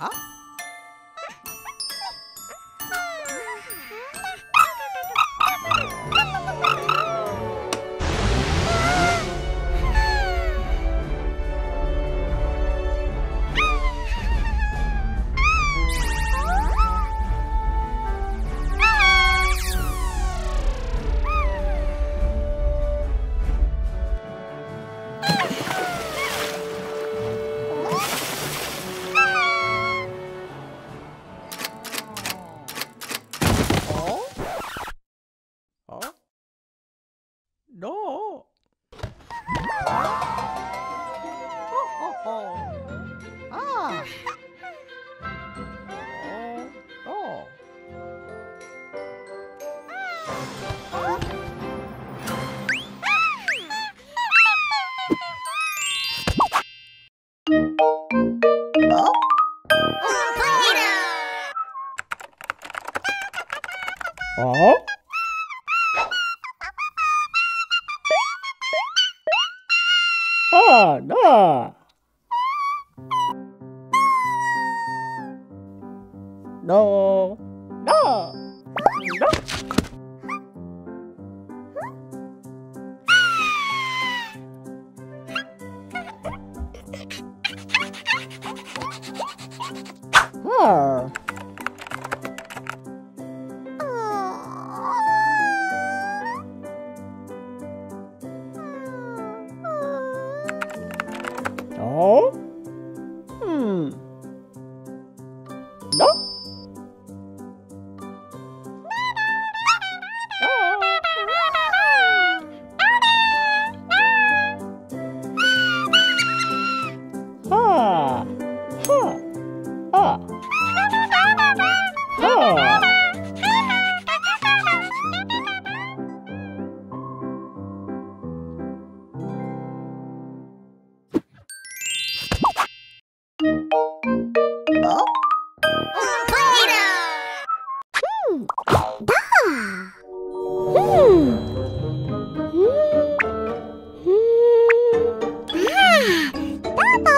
아? No. No. No.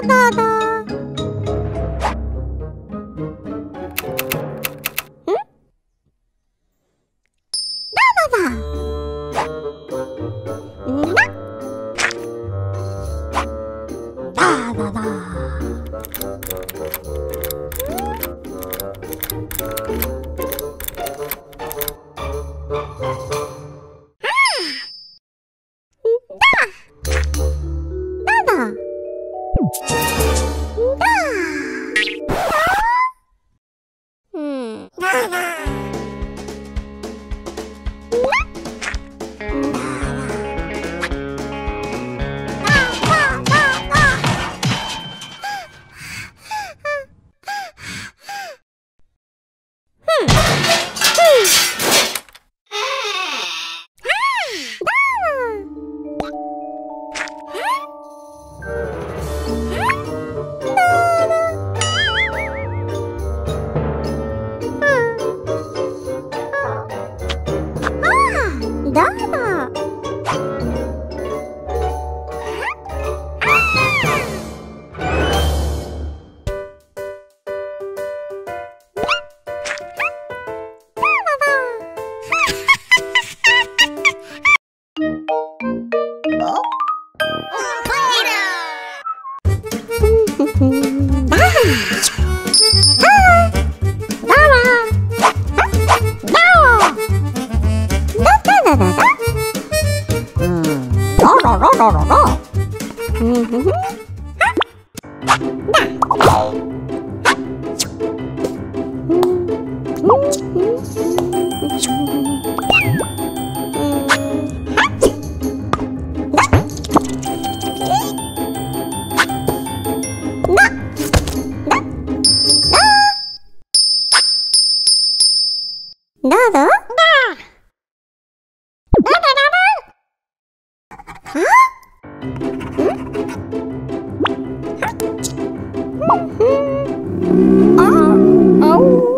大的。Oh.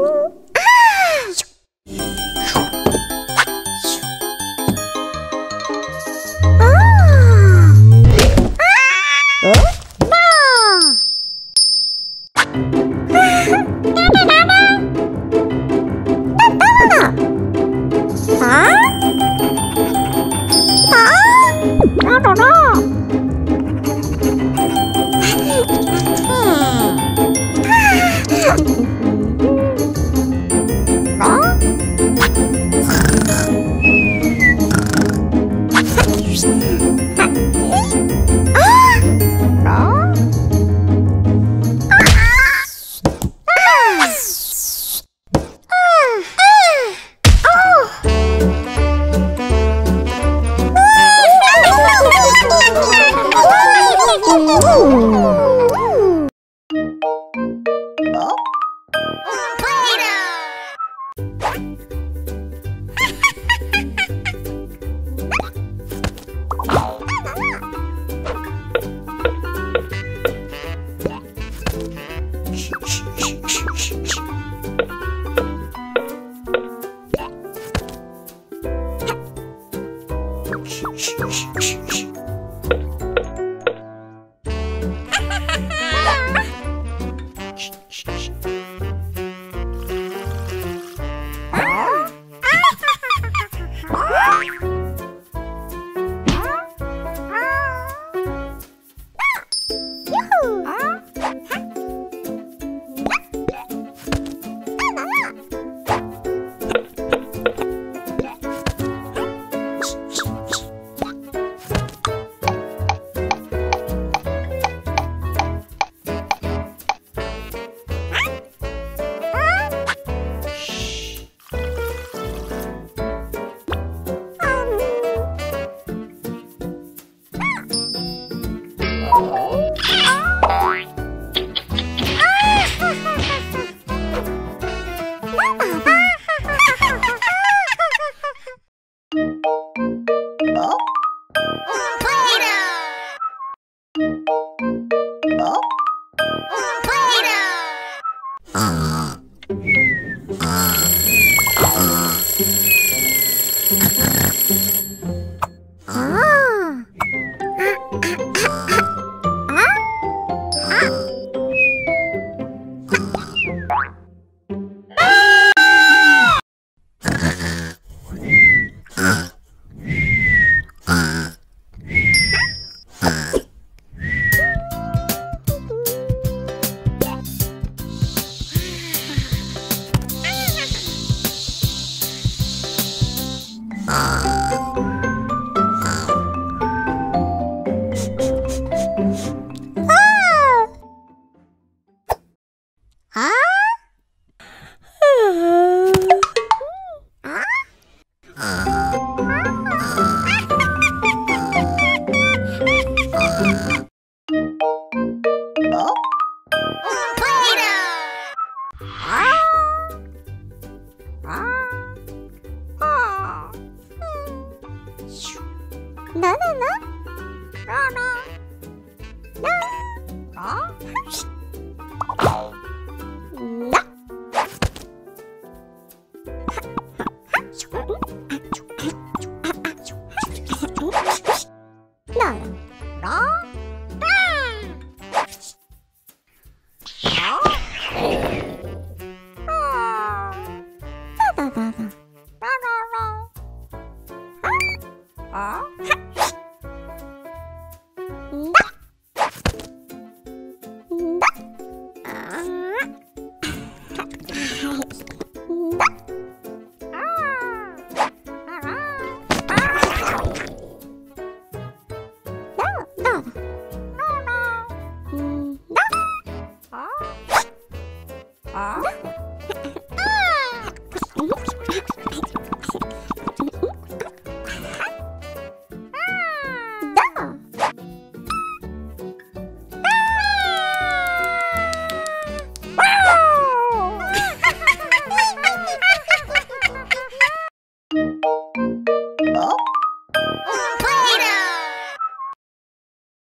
啊！